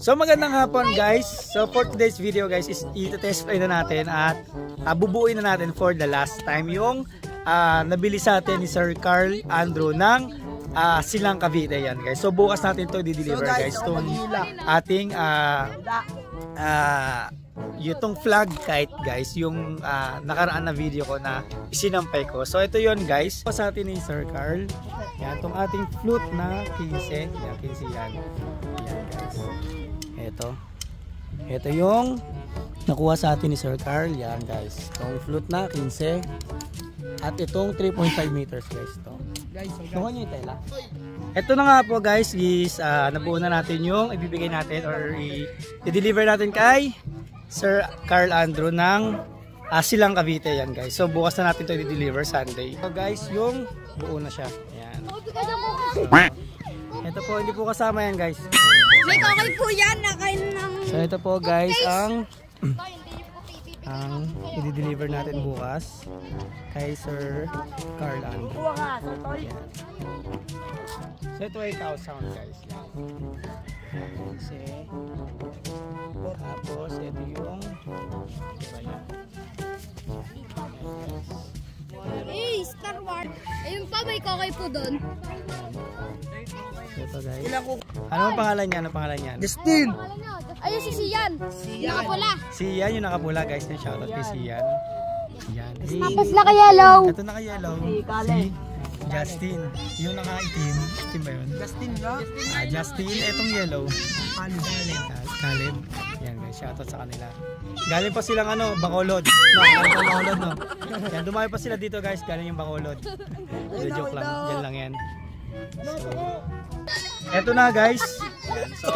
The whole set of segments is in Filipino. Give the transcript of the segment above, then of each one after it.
So magandang hapon guys. So for today's video guys is i-test fly na natin at uh, bubuuin na natin for the last time yung uh, nabili sa atin ni Sir Carl Andrew ng uh, Silang Cavite. Yan guys. So bukas natin to di-deliver so guys, guys ating uh, uh, yung flag kite guys yung uh, nakaraan na video ko na isinampay ko. So ito yon guys sa atin ni Sir Carl. Yan itong ating flute na 15 yan 15 yan. Yan guys ito ito yung nakuha sa atin ni Sir Carl. Yan guys. Itong flute na 15 at itong 3.5 meters guys ito. Guys nakuha nyo yung tela. Ito na nga po guys is uh, nabuo na natin yung ibibigay natin or i-deliver natin kay Sir Carl Andrew ng uh, Silang Cavite. Yan guys. So bukas na natin to i-deliver Sunday. So guys, yung buo na siya. Ayan. Ito po, hindi po kasama yan guys. May kakay po yan, nakain ng... So ito po guys, ang ang i-deliver natin bukas kay Sir Carl Andrew. So ito ay cow sound guys. Kasi tapos, ito yung Eh, Star Wars. Ayun pa, may kakay po doon. Guys. Ano ang pangalan niya? Ano ang pangalan niya? Justin! Ayun si Sian. Sian. Nakapula. Si Ian yung nakapula guys. Na shoutout kay si Ian. Yan. Hey. Tapos naka-yellow. Ito naka-yellow. Si Justin. Yung naka-itim. Itim ba yun? Justin nga? Ah, Justin. Itong yellow. Caleb. Caleb. Yan guys. Shoutout sa kanila. Galing pa silang ano, Bacolod. No, galing pa Bacolod no. Yan, dumami pa sila dito guys. Galing yung Bacolod. Hindi joke lang. Yan lang yan. Eto na guys. So,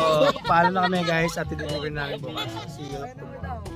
paano na kami guys at i-deliver namin bukas. See you tomorrow.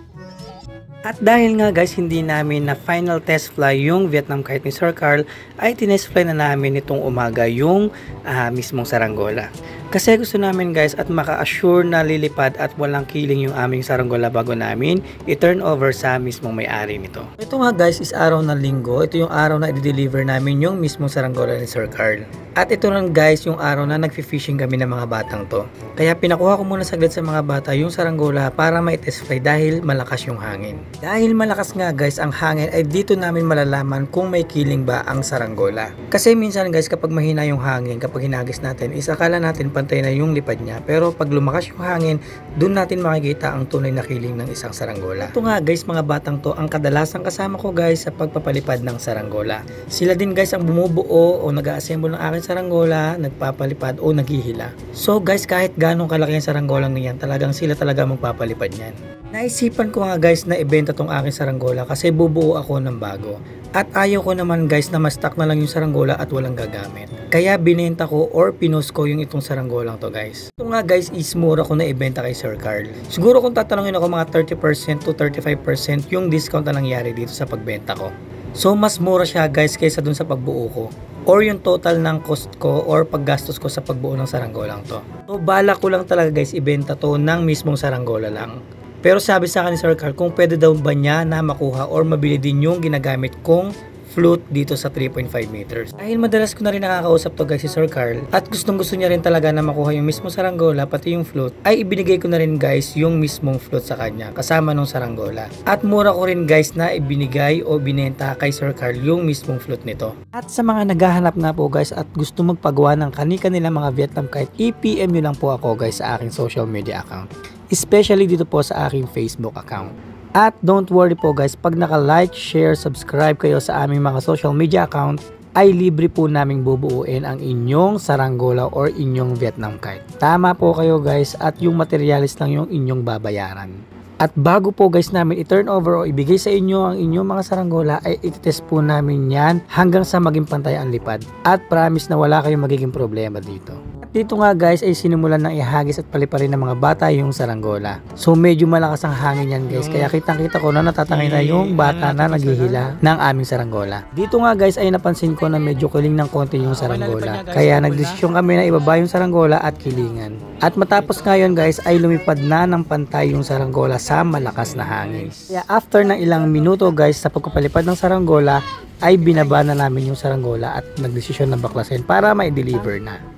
At dahil nga guys hindi namin na final test fly yung Vietnam kite ni Sir Carl ay tinest fly na namin itong umaga yung uh, mismong saranggola. Kasi gusto namin guys at maka-assure na lilipad at walang killing yung aming saranggola bago namin i-turn over sa mismong may-ari nito. Ito nga guys is araw ng linggo. Ito yung araw na i-deliver namin yung mismong saranggola ni Sir Carl. At ito lang guys yung araw na nag-fishing kami ng mga batang to. Kaya pinakuha ko muna saglit sa mga bata yung saranggola para mai-test fly dahil malakas yung hangin. Dahil malakas nga guys ang hangin ay dito namin malalaman kung may killing ba ang saranggola. Kasi minsan guys kapag mahina yung hangin, kapag hinagis natin, is akala natin pantay na yung lipad niya. Pero pag lumakas yung hangin, dun natin makikita ang tunay na killing ng isang saranggola. Ito nga guys mga batang to ang kadalasang kasama ko guys sa pagpapalipad ng saranggola. Sila din guys ang bumubuo o nag-assemble ng aking saranggola, nagpapalipad o naghihila. So guys kahit ganong kalaki ang saranggolang niyan, talagang sila talaga magpapalipad niyan. Naisipan ko nga guys na ibenta tong aking saranggola kasi bubuo ako ng bago. At ayaw ko naman guys na ma-stock na lang yung saranggola at walang gagamit. Kaya binenta ko or pinost ko yung itong saranggolang to guys. Ito nga guys is mura ko na ibenta kay Sir Carl. Siguro kung tatanungin ako mga 30% to 35% yung discount na nangyari dito sa pagbenta ko. So mas mura siya guys kaysa dun sa pagbuo ko or yung total ng cost ko or paggastos ko sa pagbuo ng saranggolang to. So bala ko lang talaga guys ibenta to ng mismong saranggola lang. Pero sabi sa akin ni Sir Carl kung pwede daw ba niya na makuha or mabili din yung ginagamit kong flute dito sa 3.5 meters. Dahil madalas ko na rin nakakausap to guys si Sir Carl at gustong gusto niya rin talaga na makuha yung mismong saranggola pati yung flute ay ibinigay ko na rin guys yung mismong flute sa kanya kasama nung saranggola. At mura ko rin guys na ibinigay o binenta kay Sir Carl yung mismong flute nito. At sa mga naghahanap nga po guys at gusto magpagawa ng kani-kanilang mga Vietnam kite, i-PM nyo lang po ako guys sa aking social media account especially dito po sa aking Facebook account. At don't worry po guys, pag naka-like, share, subscribe kayo sa aming mga social media account, ay libre po naming bubuuin ang inyong saranggola or inyong Vietnam kite. Tama po kayo guys at yung materialis lang yung inyong babayaran. At bago po guys namin i-turn over o ibigay sa inyo ang inyong mga saranggola ay i-test po namin yan hanggang sa maging pantay ang lipad. At promise na wala kayong magiging problema dito. Dito nga guys ay sinimulan ng ihagis at paliparin ng mga bata yung saranggola. So medyo malakas ang hangin yan guys. Kaya kitang kita ko na natatangay na yung bata na naghihila ng aming saranggola. Dito nga guys ay napansin ko na medyo kiling ng konti yung saranggola. Kaya nagdesisyon kami na ibaba yung saranggola at kilingan. At matapos ngayon guys ay lumipad na ng pantay yung saranggola sa malakas na hangin. Kaya after ng ilang minuto guys sa pagpapalipad ng saranggola ay binaba na namin yung saranggola at nagdesisyon na baklasin para ma-deliver na.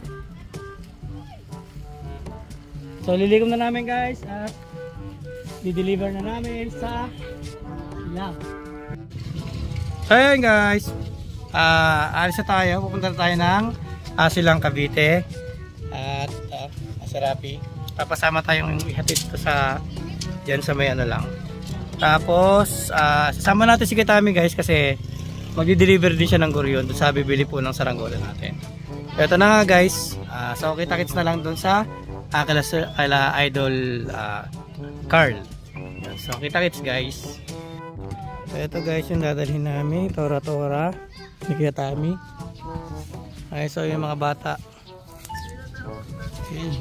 So lilikom na namin guys at di-deliver na namin sa Silang. So ayun guys. Ah, alis na tayo. Pupunta na tayo ng ah, Silang Cavite. At uh, Masarapi. Papasama tayong ihatid ko sa diyan sa may ano lang. Tapos ah, sasama natin si Kitami guys kasi magdi-deliver din siya ng guryon sa bibili po ng saranggola natin. Ito na nga guys. Ah, so kita-kits na lang doon sa uh, kala, sir- kala idol ah, Carl. Yan. So kita-kits guys. So ito guys yung dadalhin namin. Tora-tora. Ni Kitami. Ay so yung mga bata. Ayun.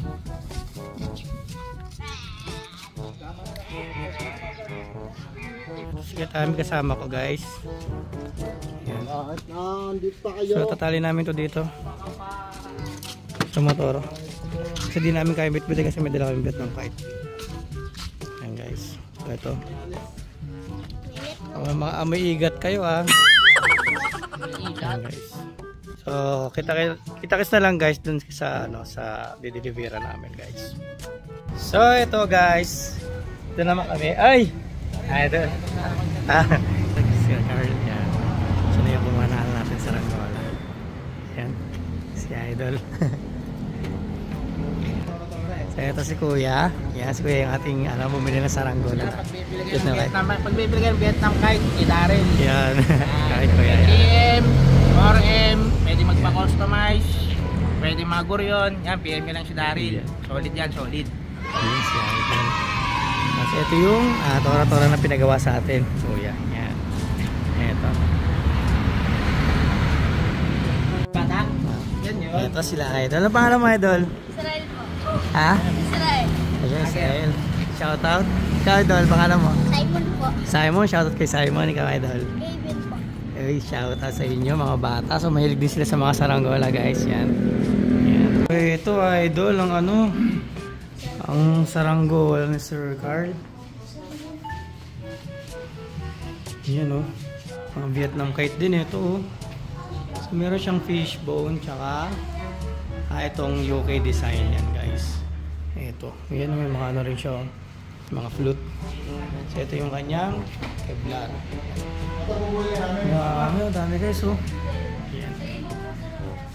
Si Kitami kasama ko guys. Yan. Kahit na andito pa kayo. So tatali namin to dito. Sa motoro. Kasi di namin kaya bitbit kasi may dala kami ng kite. Ayan guys. So ito. Oh, mga amoy igat kayo ah. Guys. So kita kita kita na lang guys dun sa ano sa dideliveran namin guys. So ito guys. Ito naman kami. Ay! Ay, ito. Ah, yan. Siya na yung pumanahan natin sa Rangola. Yan. Si Idol. ito si Kuya. Yan si Kuya yung ating ano, bumili ng saranggola. Yes, na, right? Pag bibili ka ng Vietnam kahit ilarin. Yan. Kahit Kuya yan. PM, 4M, pwede magpa-customize, pwede maguryon. Yan, PM ka lang si Daryl. Solid yan, solid. Yan si Idol. Kasi ito yung ah, tora-tora na pinagawa sa atin. Kuya. Yan. Ito. Patak. Yan yun. Ito sila Idol. Ano pangalan mo Idol? Po. Ha? Israel. Ayun, Israel. Shout out. Ikaw, Idol, pangalan mo? Simon po. Simon, shout out kay Simon. Ikaw, Idol. David po. Ay, shout out sa inyo, mga bata. So, mahilig din sila sa mga saranggola, guys. Yan. Yan. Okay, ito, Idol, ang ano, ang saranggola ni Sir Carl. Yan, oh. Mga Vietnam kite din, ito, oh. So, meron siyang fishbone, tsaka ah, itong UK design yan, guys. Ito. Yan, may mga ano rin siya, oh. Mga flute. So, ito yung kanyang Kevlar. Marami, dami guys, oh. Yan.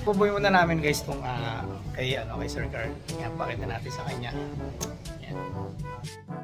Muna namin guys itong ah, kay, ano, kay Sir Carl. Yan, pakita natin sa kanya.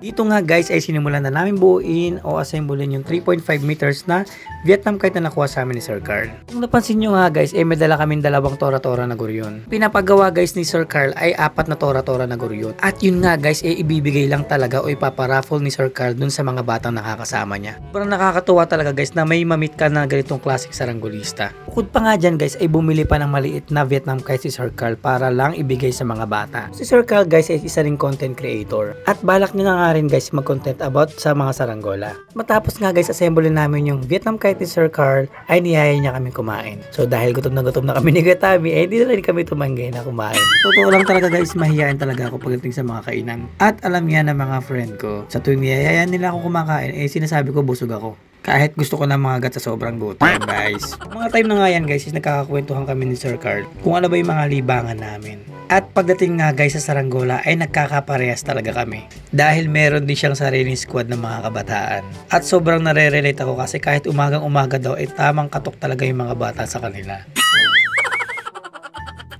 Dito nga guys ay sinimulan na namin buuin o assemblein yung 3.5 meters na Vietnam kite na nakuha sa amin ni Sir Carl. Kung napansin nyo nga guys ay may dala kaming dalawang tora-tora na guryon. Pinapagawa guys ni Sir Carl ay apat na tora-tora na guryon. At yun nga guys ay ibibigay lang talaga o ipaparaffle ni Sir Carl dun sa mga batang nakakasama niya. Parang nakakatuwa talaga guys na may mamit ka na ganitong classic saranggolista. Bukod pa nga dyan guys ay bumili pa ng maliit na Vietnam kite si Sir Carl para lang ibigay sa mga bata. Si Sir Carl guys ay isa ring content creator. At balak niya na nga rin guys mag-content about sa mga saranggola. Matapos nga guys assemble namin yung Vietnam kite ni Sir Carl ay niyaya niya kami kumain. So dahil gutom na gutom na kami ni Gatami ay hindi na rin kami tumanggi na kumain. Totoo lang talaga guys mahihain talaga ako pagdating sa mga kainan. At alam niya ng mga friend ko sa tuwing niyayayaan nila ako kumakain eh sinasabi ko busog ako. Kahit gusto ko na mga sa sobrang gutom, guys. Mga time na nga yan, guys, is nagkakakwentuhan kami ni Sir Carl kung ano ba yung mga libangan namin. At pagdating nga, guys, sa Saranggola, ay nagkakaparehas talaga kami. Dahil meron din siyang sariling squad ng mga kabataan. At sobrang nare-relate ako kasi kahit umagang umaga daw, ay tamang katok talaga yung mga bata sa kanila.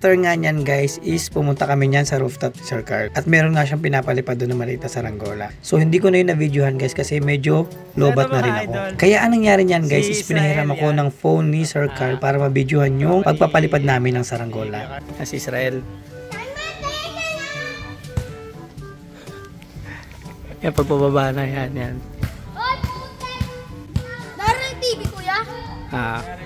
After nga niyan guys is pumunta kami niyan sa rooftop ni Sir Carl. At meron nga siyang pinapalipad doon na maliit na saranggola. So hindi ko na yun na-videohan guys kasi medyo lobat na rin ako. Kaya anong nangyari niyan guys is pinahiram ako ng phone ni Sir Carl para ma-videohan yung pagpapalipad namin ng saranggola. Si Israel. Yan, pagpababa na yan, yan. Oy, Naroon ang TV, kuya. Ah,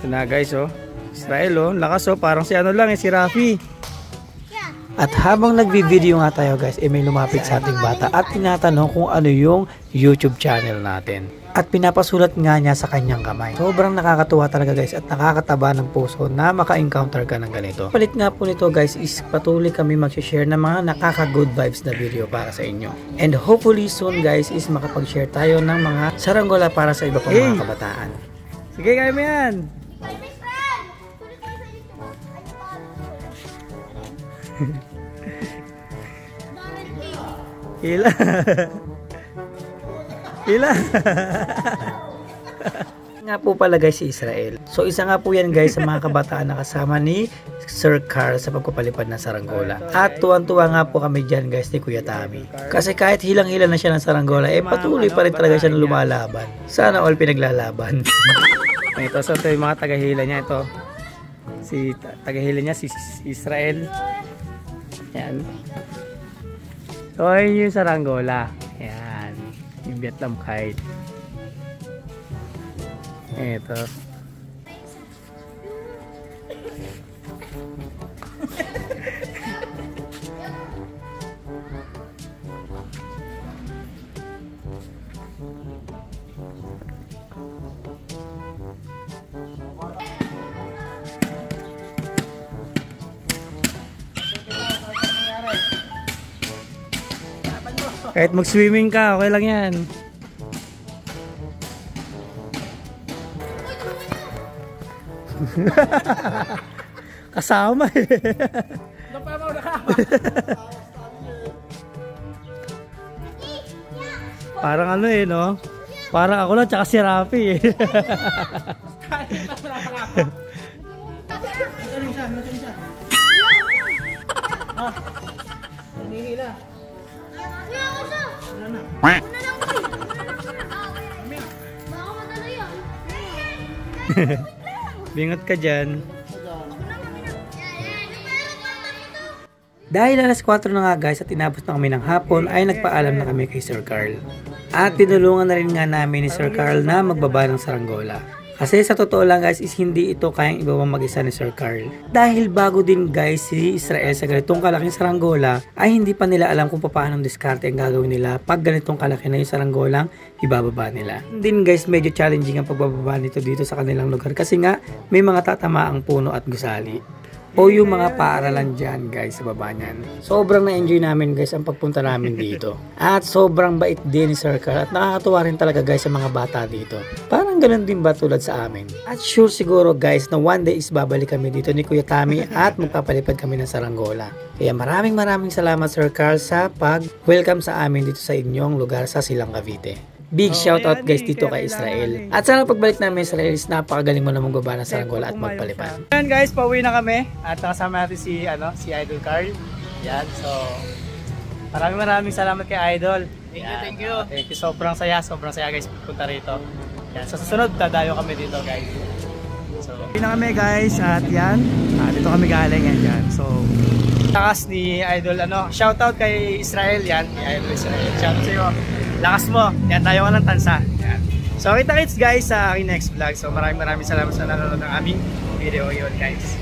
ito na guys oh. Israel oh, lakas oh, parang si ano lang eh, si Rafi. At habang nagbi-video nga tayo guys, eh may lumapit sa ating bata at tinatanong kung ano yung YouTube channel natin. At pinapasulat nga niya sa kanyang kamay. Sobrang nakakatuwa talaga guys at nakakataba ng puso na maka-encounter ka ng ganito. Palit nga po nito guys is patuloy kami mag-share ng mga nakaka-good vibes na video para sa inyo. And hopefully soon guys is makapag-share tayo ng mga saranggola para sa iba pang mga kabataan. Sige, kaya mo yan! Ila. Ila. nga po pala guys si Israel. So isa nga po yan guys sa mga kabataan na kasama ni Sir Carl sa pagpapalipad ng saranggola. At tuwan-tuwa nga po kami dyan guys ni Kuya Tami. Kasi kahit hilang-hilan na siya ng saranggola, eh patuloy pa rin talaga siya na lumalaban. Sana all pinaglalaban. ito, so ito yung mga tagahila niya ito. Si ta- tagahila niya si si Israel. Yan. So ayun yung saranggola. Yan. Yung Vietnam kite. Ito. Kahit mag-swimming ka, okay lang yan. Kasama eh. Parang ano eh, no? Parang ako lang tsaka si Rafi eh. Baka Bingot ka dyan. Dahil alas 4 na nga guys at tinapos na kami ng hapon ay nagpaalam na kami kay Sir Carl. At tinulungan na rin nga namin ni Sir Carl na magbaba ng saranggola. Kasi sa totoo lang guys is hindi ito kayang ibaba mag-isa ni Sir Carl. Dahil bago din guys si Israel sa ganitong kalaking saranggola ay hindi pa nila alam kung paano diskarte ang gagawin nila pag ganitong kalaki na yung saranggolang ibababa nila. Din guys medyo challenging ang pagbababa nito dito sa kanilang lugar kasi nga may mga tatamaang puno at gusali o yung mga paaralan dyan guys sa baba niyan. Sobrang na-enjoy namin guys ang pagpunta namin dito. At sobrang bait din ni Sir Carl at nakakatuwa rin talaga guys sa mga bata dito. Parang ganun din ba tulad sa amin? At sure siguro guys na one day is babalik kami dito ni Kuya Tami at magpapalipad kami ng saranggola. Kaya maraming maraming salamat Sir Carl sa pag-welcome sa amin dito sa inyong lugar sa Silang Cavite. Big shout out guys dito kay Israel. At sana pagbalik namin Israel is napakagaling mo na magbaba ng saranggola at magpalipad. Yan guys, pauwi na kami at nakasama natin si ano, si Idol Carl. Yan, so maraming maraming salamat kay Idol. Thank you, thank you. Thank you. Sobrang saya, sobrang saya guys punta rito. Yan, sa susunod dadayo kami dito guys. So, pauwi na kami guys at yan, ah, dito kami galing yan dyan. So, lakas ni Idol ano, shout out kay Israel yan, kay Idol Israel. Shout out sa iyo. Lakas mo. Yan tayo ka tansa. Yan. So kita kits guys sa aking next vlog. So maraming maraming salamat sa nanonood ng aming video yun guys.